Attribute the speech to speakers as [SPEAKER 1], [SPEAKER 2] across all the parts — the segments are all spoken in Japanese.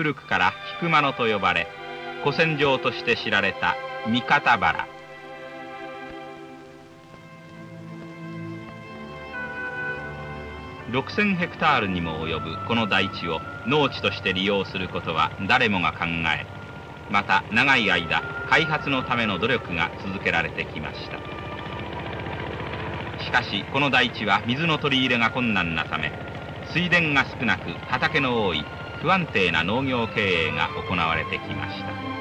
[SPEAKER 1] 古くから菊間野と呼ばれ古戦場として知られた三方原。6000ヘクタールにも及ぶこの大地を農地として利用することは誰もが考えまた長い間開発のための努力が続けられてきました。しかしこの大地は水の取り入れが困難なため水田が少なく畑の多い不安定な農業経営が行われてきました。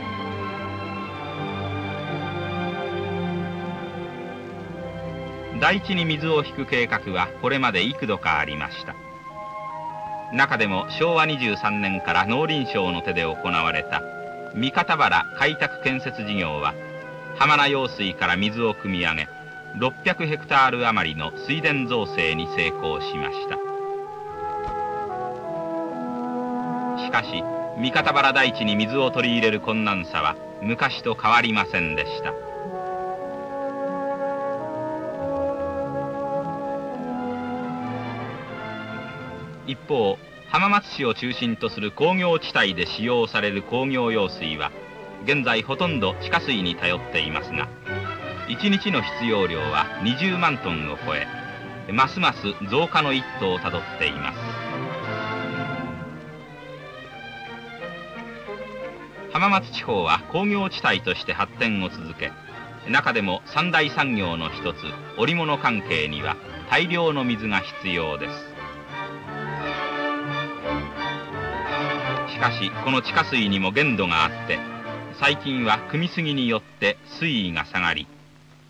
[SPEAKER 1] 大地に水を引く計画はこれまで幾度かありました。中でも昭和23年から農林省の手で行われた三方原開拓建設事業は浜名用水から水を汲み上げ600ヘクタール余りの水田造成に成功しました。しかし三方原大地に水を取り入れる困難さは昔と変わりませんでした。一方浜松市を中心とする工業地帯で使用される工業用水は現在ほとんど地下水に頼っていますが1日の必要量は20万トンを超えますます増加の一途をたどっています。浜松地方は工業地帯として発展を続け中でも三大産業の一つ織物関係には大量の水が必要です。しかしこの地下水にも限度があって最近は汲みすぎによって水位が下がり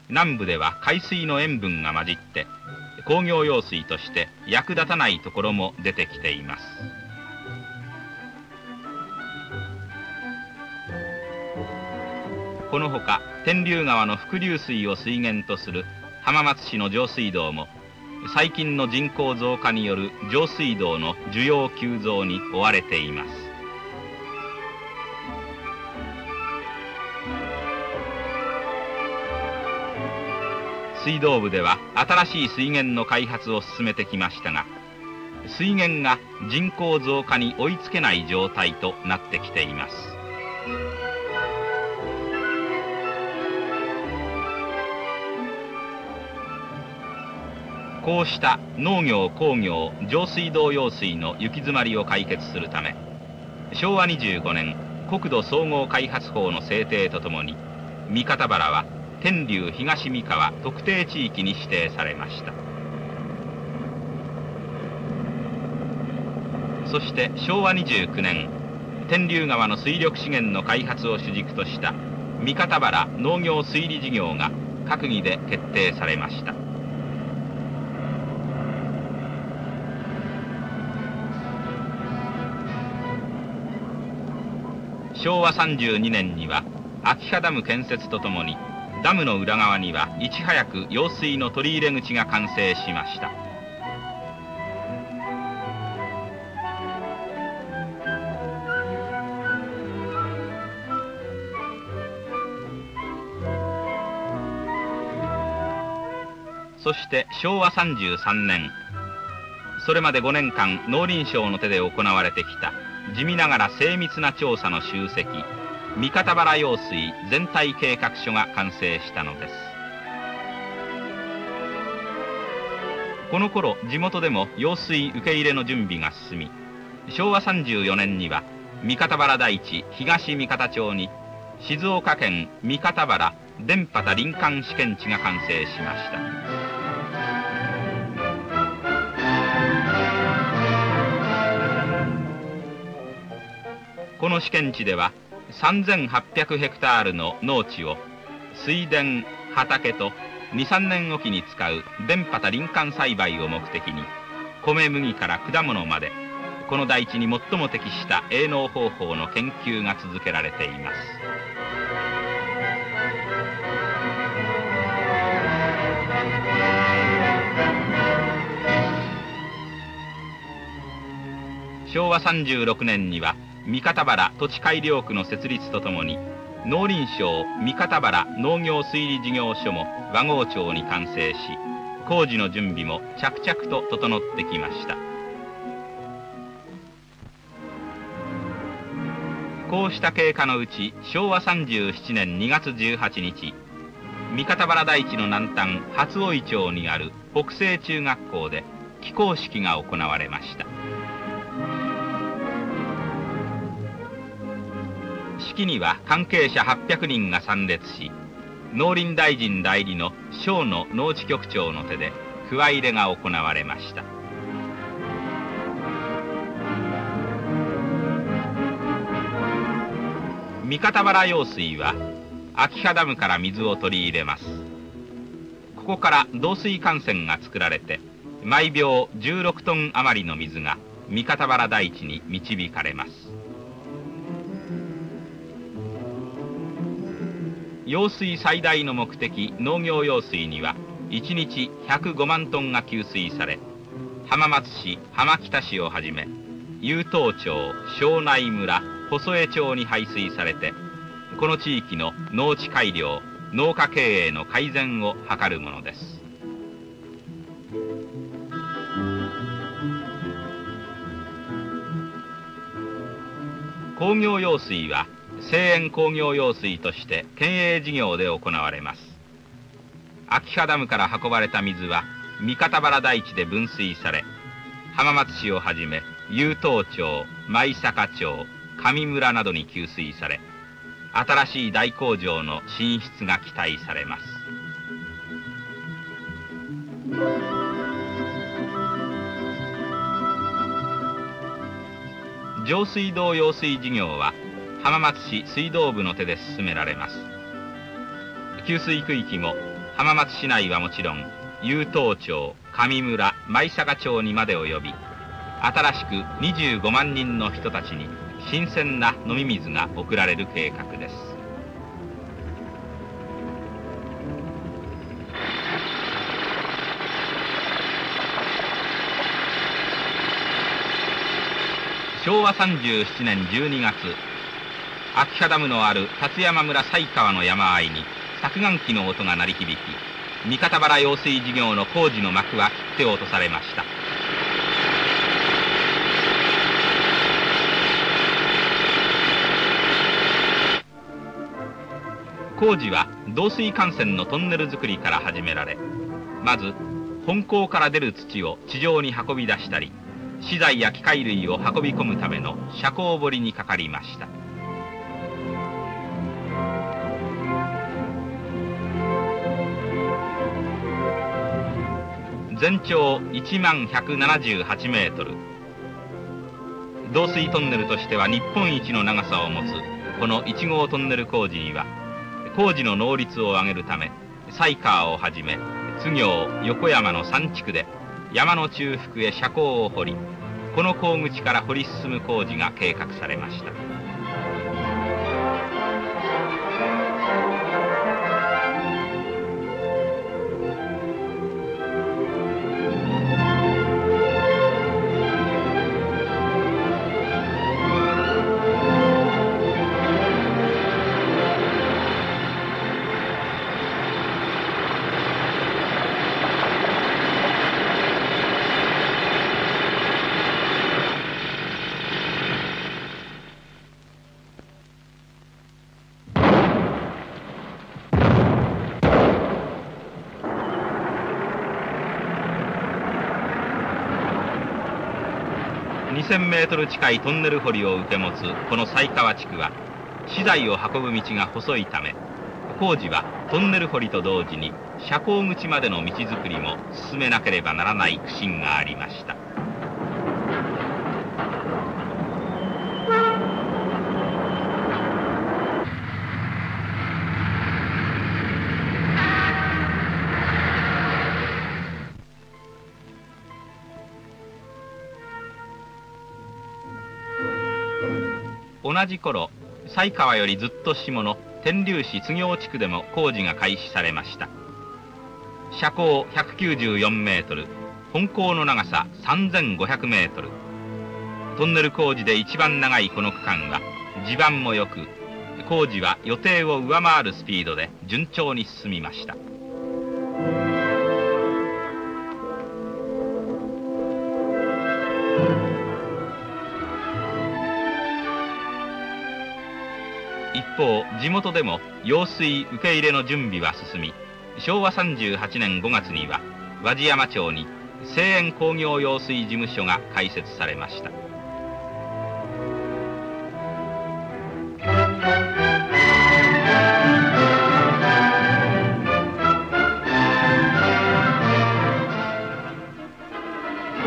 [SPEAKER 1] 南部では海水の塩分が混じって工業用水として役立たないところも出てきています。このほか天竜川の伏流水を水源とする浜松市の上水道も最近の人口増加による上水道の需要急増に追われています。水道部では新しい水源の開発を進めてきましたが水源が人口増加に追いつけない状態となってきています。こうした農業工業上水道用水の行き詰まりを解決するため昭和25年国土総合開発法の制定とともに三方原は天竜東三河特定地域に指定されました。そして昭和29年天竜川の水力資源の開発を主軸とした三方原農業水利事業が閣議で決定されました。昭和32年には秋葉ダム建設とともにダムの裏側にはいち早く用水の取り入れ口が完成しました。そして昭和33年それまで5年間農林省の手で行われてきた地味ながら精密な調査の集積三方原用水全体計画書が完成したのです。この頃地元でも用水受け入れの準備が進み昭和34年には三方原台地東三方町に静岡県三方原電波田林間試験地が完成しました。この試験地では3800ヘクタールの農地を水田畑と23年おきに使う電波田林間栽培を目的に米麦から果物までこの大地に最も適した営農方法の研究が続けられています。昭和36年には三方原土地改良区の設立とともに農林省三方原農業推理事業所も和合町に完成し工事の準備も着々と整ってきました。こうした経過のうち昭和37年2月18日三方原台地の南端初追町にある北西中学校で起工式が行われました。式には関係者800人が参列し農林大臣代理の小野農地局長の手でくわ入れが行われました。三方原用水は秋葉ダムから水を取り入れます。ここから導水管線が作られて毎秒16トン余りの水が三方原大地に導かれます。用水最大の目的農業用水には1日105万トンが給水され浜松市浜北市をはじめ雄東町庄内村細江町に排水されてこの地域の農地改良農家経営の改善を図るものです。工業用水は製塩工業用水として県営事業で行われます。秋葉ダムから運ばれた水は三方原大地で分水され浜松市をはじめ雄東町舞坂町上村などに給水され新しい大工場の進出が期待されます。上水道用水事業は浜松市水道部の手で進められます。給水区域も浜松市内はもちろん雄東町上村舞坂町にまで及び新しく25万人の人たちに新鮮な飲み水が送られる計画です。昭和37年12月秋葉ダムのある立山村西川の山あいに削岩機の音が鳴り響き三方原用水事業の工事の幕は切って落とされました。工事は導水幹線のトンネル作りから始められまず本校から出る土を地上に運び出したり資材や機械類を運び込むための車高掘りにかかりました。全長1万178メートル。導水トンネルとしては日本一の長さを持つこの1号トンネル工事には工事の能率を上げるため西川をはじめ津行横山の3地区で山の中腹へ車高を掘りこの工口から掘り進む工事が計画されました。4000メートル近いトンネル掘りを受け持つこの西川地区は資材を運ぶ道が細いため工事はトンネル掘りと同時に車高口までの道づくりも進めなければならない苦心がありました。同じ頃西川よりずっと下の天竜市津行地区でも工事が開始されました。車高194メートル本校の長さ3500メートル。トンネル工事で一番長いこの区間は地盤も良く工事は予定を上回るスピードで順調に進みました。方地元でも用水受け入れの準備は進み昭和38年5月には和地山町に西園工業用水事務所が開設されました。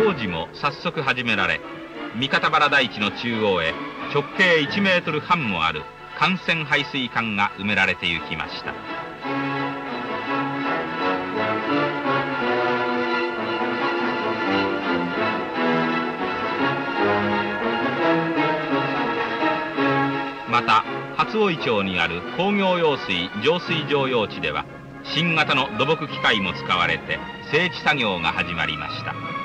[SPEAKER 1] 工事も早速始められ三方原台地の中央へ直径1メートル半もある幹線排水管が埋められて行きました。また初追町にある工業用水浄水場用地では新型の土木機械も使われて整地作業が始まりました。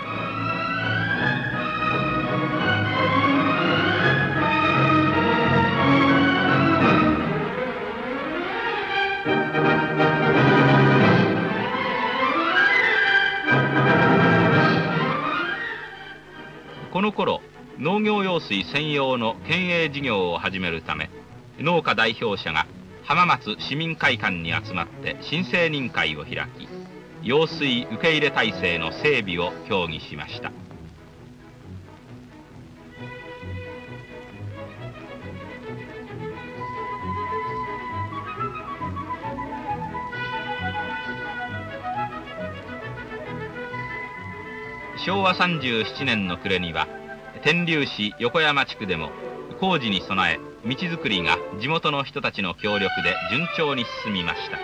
[SPEAKER 1] この頃農業用水専用の県営事業を始めるため農家代表者が浜松市民会館に集まって申請人会を開き用水受け入れ体制の整備を協議しました。昭和37年の暮れには天竜市横山地区でも工事に備え道づくりが地元の人たちの協力で順調に進みました。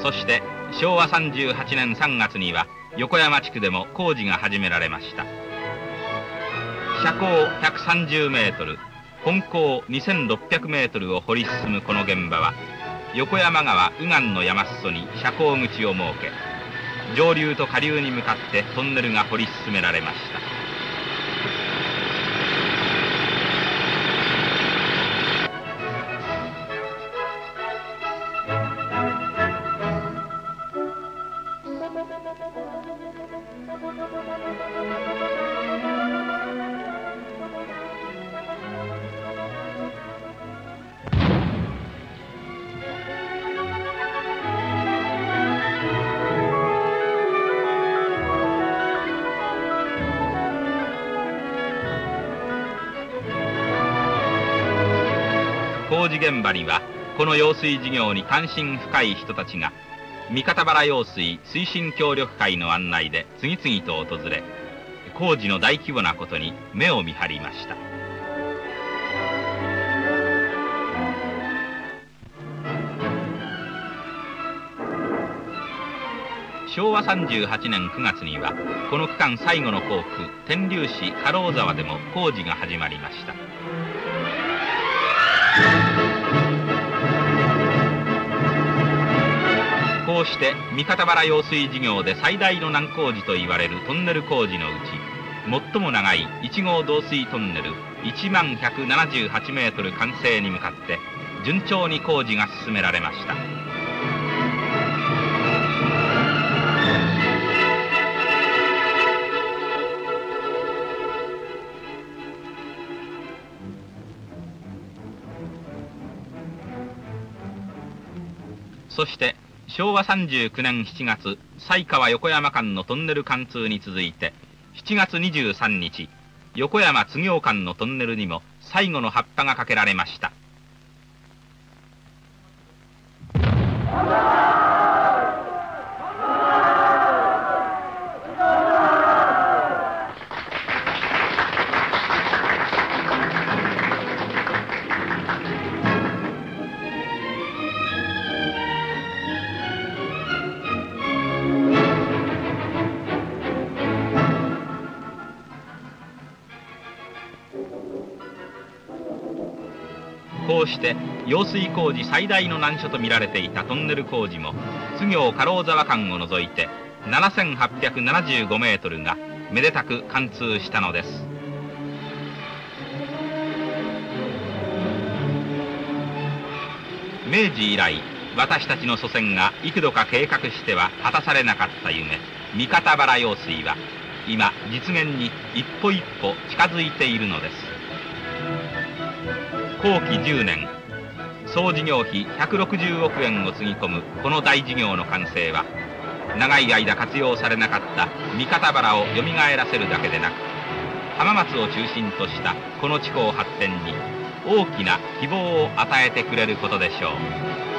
[SPEAKER 1] そして昭和38年3月には横山地区でも工事が始められました。車高130メートル本高2600メートルを掘り進むこの現場は横山川右岸の山裾に車高口を設け上流と下流に向かってトンネルが掘り進められました。工事現場にはこの用水事業に関心深い人たちが三方原用水推進協力会の案内で次々と訪れ工事の大規模なことに目を見張りました。昭和38年9月にはこの区間最後の工区天竜市家老沢でも工事が始まりました。こうして三方原用水事業で最大の難工事といわれるトンネル工事のうち最も長い1号導水トンネル1万178メートル完成に向かって順調に工事が進められました。そして昭和39年7月犀川横山間のトンネル貫通に続いて7月23日横山津行間のトンネルにも最後の葉っぱがかけられました。して用水工事最大の難所と見られていたトンネル工事も津行家老沢間を除いて7875メートルがめでたく貫通したのです。明治以来私たちの祖先が幾度か計画しては果たされなかった夢三方原用水は今実現に一歩一歩近づいているのです。後期10年総事業費160億円をつぎ込むこの大事業の完成は長い間活用されなかった三方原をよみがえらせるだけでなく浜松を中心としたこの地方発展に大きな希望を与えてくれることでしょう。